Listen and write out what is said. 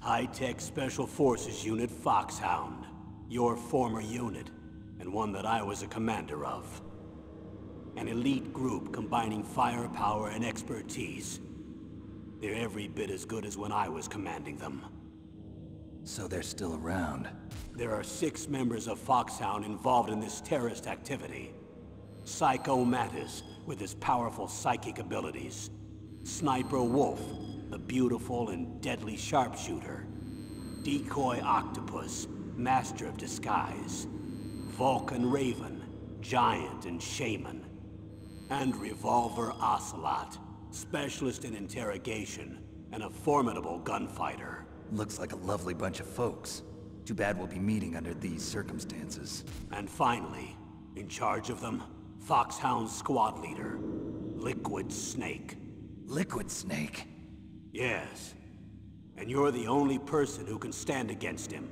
High-tech Special Forces Unit Foxhound. Your former unit, and one that I was a commander of. An elite group combining firepower and expertise. They're every bit as good as when I was commanding them. So they're still around. There are six members of Foxhound involved in this terrorist activity. Psycho Mantis, with his powerful psychic abilities. Sniper Wolf, beautiful and deadly sharpshooter. Decoy Octopus, master of disguise. Vulcan Raven, giant and shaman. And Revolver Ocelot, specialist in interrogation and a formidable gunfighter. Looks like a lovely bunch of folks. Too bad we'll be meeting under these circumstances. And finally, in charge of them, Foxhound squad leader, Liquid Snake. Liquid Snake? Yes. And you're the only person who can stand against him.